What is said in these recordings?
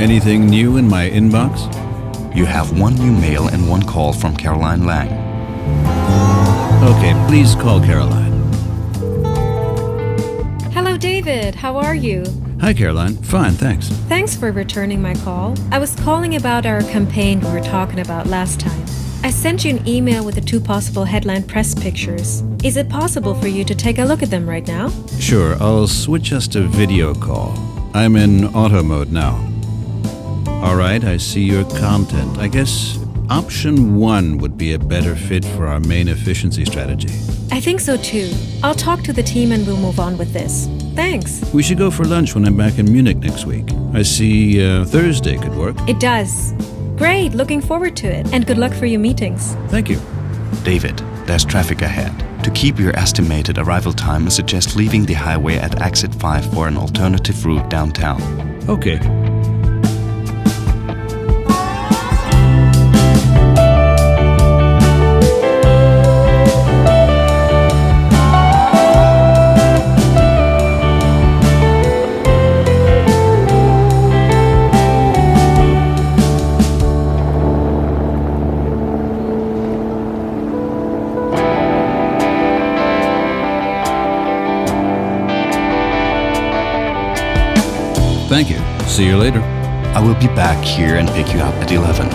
Anything new in my inbox? You have one new mail and one call from Caroline Lang. Okay, please call Caroline. Hello, David. How are you? Hi, Caroline. Fine, thanks. Thanks for returning my call. I was calling about our campaign we were talking about last time. I sent you an email with the two possible headline press pictures. Is it possible for you to take a look at them right now? Sure, I'll switch us to video call. I'm in auto mode now. All right, I see your content. I guess option one would be a better fit for our main efficiency strategy. I think so too. I'll talk to the team and we'll move on with this. Thanks. We should go for lunch when I'm back in Munich next week. I see uh, Thursday could work. It does. Great, looking forward to it. And good luck for your meetings. Thank you. David, there's traffic ahead. To keep your estimated arrival time, I suggest leaving the highway at exit 5 for an alternative route downtown. Okay. Thank you. See you later. I will be back here and pick you up at 11.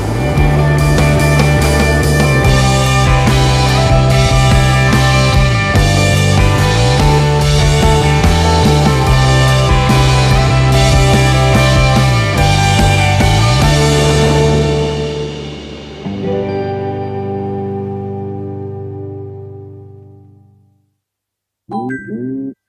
Mm-hmm.